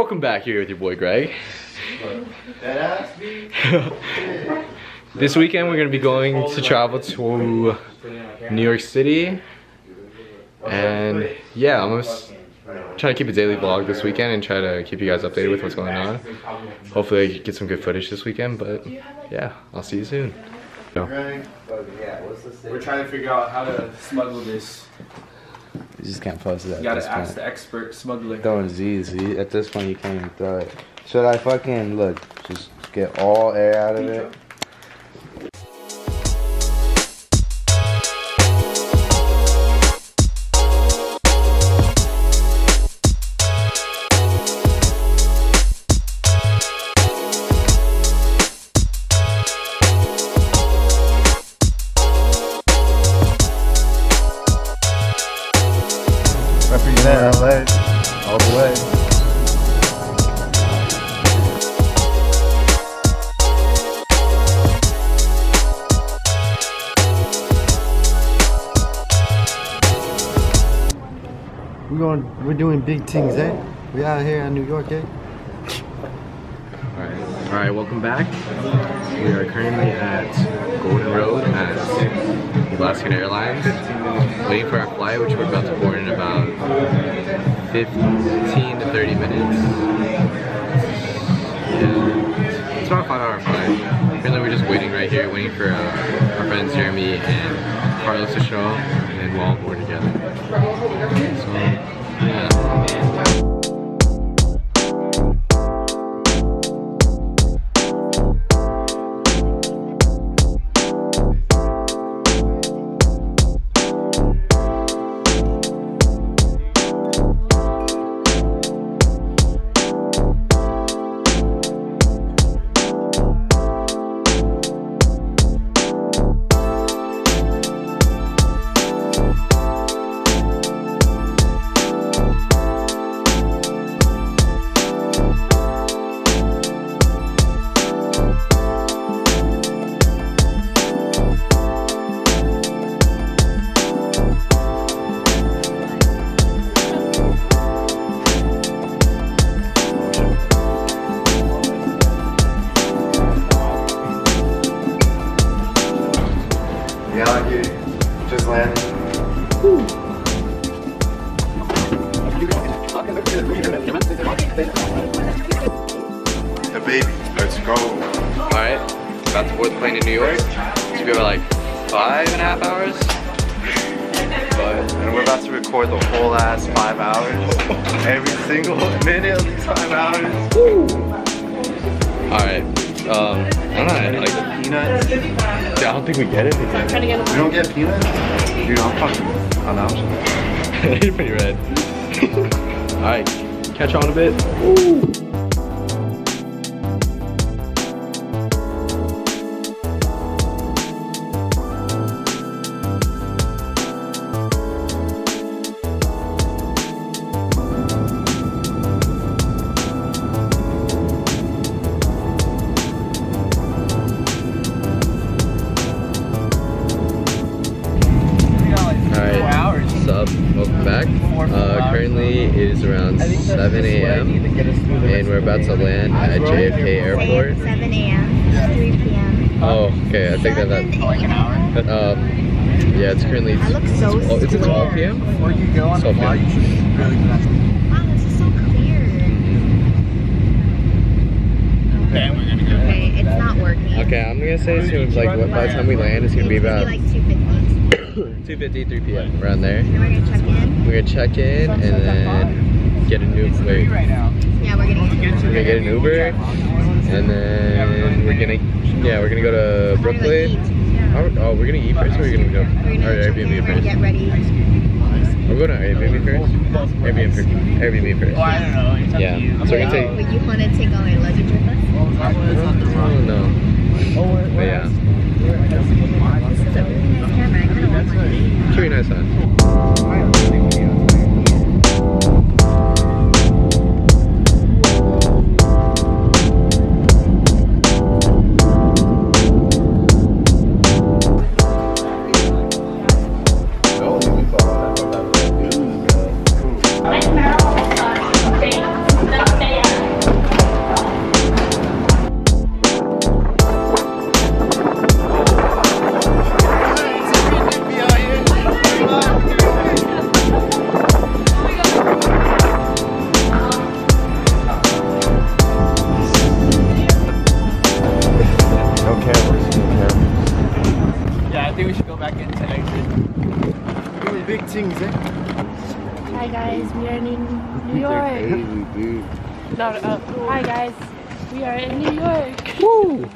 And welcome back here with your boy Greg. this weekend we're gonna be going to travel to New York City. And yeah, I'm just trying to keep a daily vlog this weekend and try to keep you guys updated with what's going on. Hopefully I get some good footage this weekend, but yeah, I'll see you soon. We're trying to figure out how to smuggle this. You just can't post it at You gotta ask point. the expert smuggler. Throwing Z's. At this point, you can't even throw it. Should I fucking look? Just get all air out of it. Represent LA all the way. We're going. We're doing big things, eh? We out here in New York, eh? Alright, alright, welcome back. We are currently at Golden Road at Alaskan Airlines, waiting for our flight, which we're about to board in about 15 to 30 minutes. Yeah, it's about a five hour flight. Currently we're just waiting right here, waiting for uh, our friends Jeremy and Carlos to show up, and we'll all board together. So, yeah. But and we're about to record the whole last five hours. Every single minute of these five hours. Alright, um, I don't know, like, Peanuts. I don't think we get it. You don't get peanuts? Dude, I'm fucking on option. You're pretty red. Alright, catch on a bit. Alright, Uh, currently it is around 7 a.m. and we're about to land at JFK Airport. 7 a.m. 3 p.m. Oh, okay, I think that that, that um, yeah, it's currently, That looks so oh, is it 12 p.m.? Before you go on the flight, you should really Wow, this is so clear. Okay, we're gonna go. Okay, it's not working. Okay, I'm gonna say it's gonna be like by the time we land, it's gonna be about be 250. 2:50, 3 p.m. around there. Then we're gonna check in. We're gonna check in and then get a new wait. Yeah, we're gonna get We're gonna get an Uber and then we're gonna yeah we're gonna go to Brooklyn. Oh, oh, we're gonna eat first. Or we're gonna go. We're gonna Or Airbnb first. get ready. We're going to Airbnb first. Airbnb first. Airbnb first. Oh, I don't know. It's Yeah. to you. So we're gonna take. Wait, you want to take all our luggage with us? Oh no. But yeah. This is a really nice camera. I kind of want one. It's pretty nice, huh? Hi guys, we are in New York. No, no, oh, hi guys, we are in New York. Woo!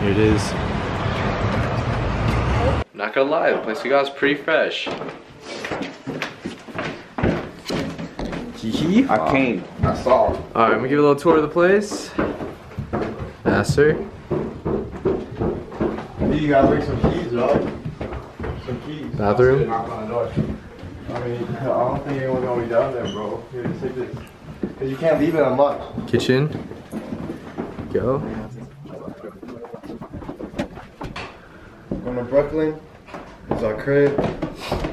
Here it is. Not gonna lie, the place we got is pretty fresh. I came. I saw. Alright, I'm gonna give you a little tour of the place. Master. You gotta bring some keys, dog. Some keys. Bathroom. Knock on the door. I mean, I don't think anyone's gonna be down there, bro. Here, just take this. Cause you can't leave it unlocked. Kitchen. Go. Going to Brooklyn. It's our crib.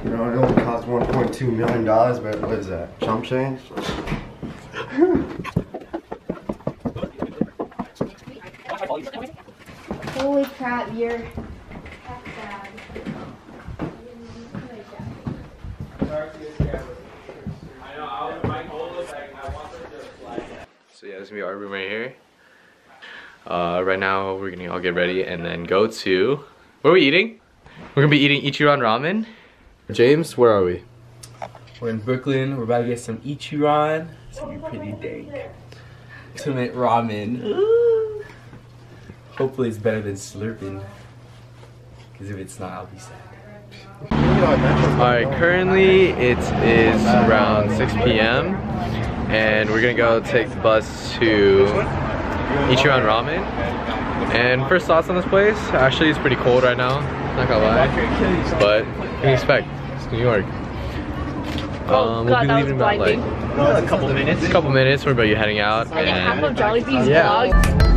You know, it only cost 1.2 million dollars, but what is that? Chump change? crap, you're. So yeah, this is gonna be our room right here. Uh, right now we're gonna all get ready and then go to. Where are we eating? We're gonna be eating Ichiran Ramen. James, where are we? We're in Brooklyn. We're about to get some Ichiran. It's gonna be pretty dank. Ultimate ramen. Hopefully it's better than slurping. Cause if it's not, I'll be sad. Alright, currently it is around 6 p.m. and we're gonna go take the bus to Ichiran Ramen. And first thoughts on this place, actually it's pretty cold right now, not gonna lie. But what can you expect? It's New York. Um, we'll God, be that was leaving about like a couple minutes. A couple minutes, we're about you heading out. I think half And of Jollibee's Yeah. vlog.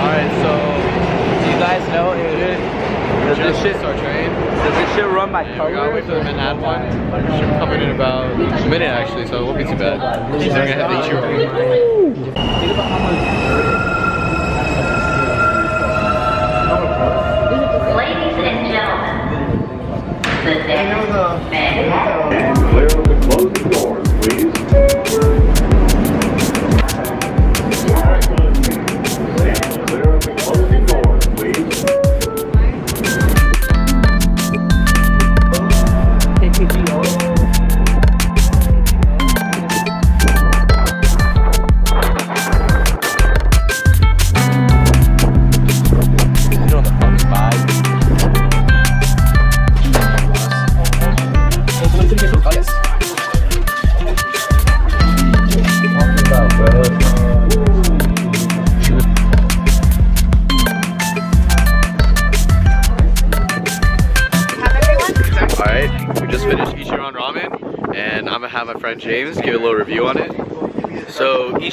Alright, so Do you guys know if does this shit our train. does this shit run by And we gotta wait for the Manhattan one. Should be coming in about a minute actually, so it won't be too bad. We're gonna have the Ichiran. Ladies and gentlemen, the next man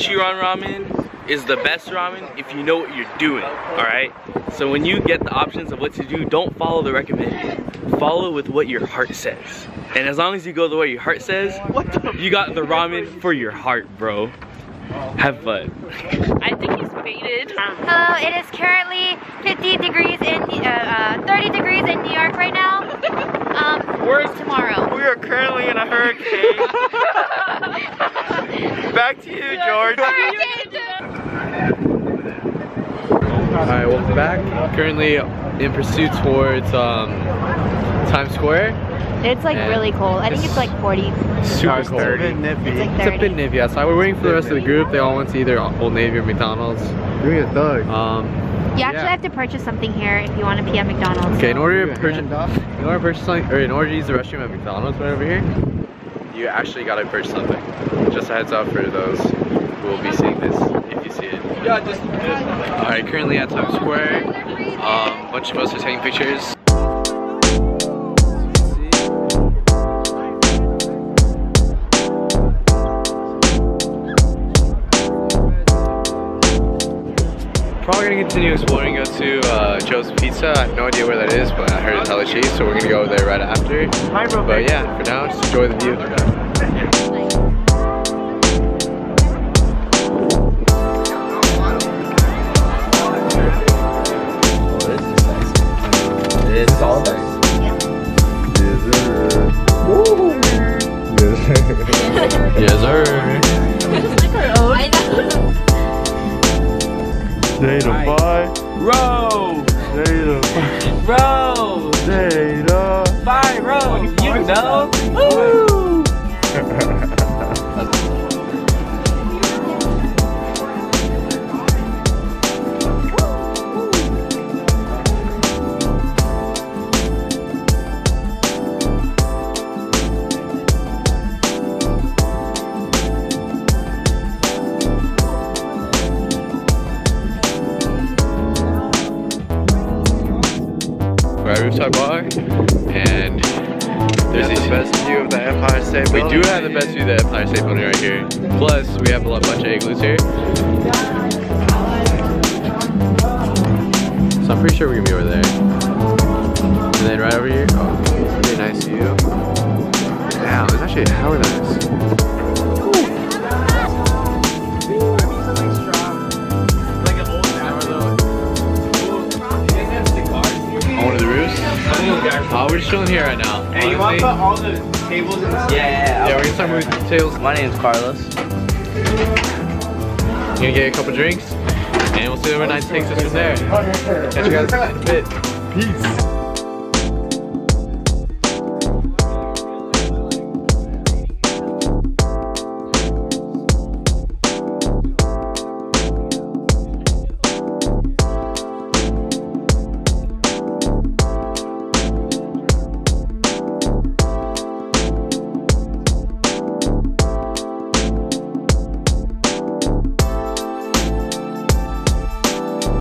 Ichiran ramen is the best ramen if you know what you're doing, alright? So when you get the options of what to do, don't follow the recommended. Follow with what your heart says. And as long as you go the way your heart says, you got the ramen for your heart, bro. Have fun. I think he's faded. Hello, it is currently 50 degrees in, uh, uh, 30 degrees in New York right now. Um, We're- tomorrow. We are currently in a hurricane. Back to you, George. Alright, welcome back. Currently in pursuit towards um, Times Square. It's like And really cold. I think it's like 40. Super cold. It's like It's a bit nippy outside. We're waiting for the rest of the group. They all went to either Old Navy or McDonald's. Doing a thug. Um, You actually Yeah. have to purchase something here if you want to pee at McDonald's. okay, in order to purchase, in order to purchase something, or in order to use the restroom at McDonald's right over here, you actually gotta purchase something. Just a heads up for those who will be seeing this, if you see it. Yeah, just Alright, currently at Times Square. Um, bunch of us are taking pictures. Probably gonna continue exploring, go to uh, Joe's Pizza. I have no idea where that is, but I heard it's hella cheap, so we're gonna go there right after. But yeah, for now, just enjoy the view. It's all of us. Yes, sir. I know. Data five. Bro! Data Bro! Data. Bye, bro! You know? Woo! Bar, and there's the best view of the Empire State We do have the best view of the Empire State Building right here. Plus, we have a lot- bunch of igloos here. So I'm pretty sure we're gonna be over there. And then right over here, oh, really nice view. Damn, it's actually hella nice. Just chilling here right now. Hey, you want to put all the tables in Yeah, yeah, Yeah, we're gonna start moving the tables. My name's Carlos. Gonna get a couple drinks, and we'll see where night takes us from there. Catch you guys in a bit. Peace.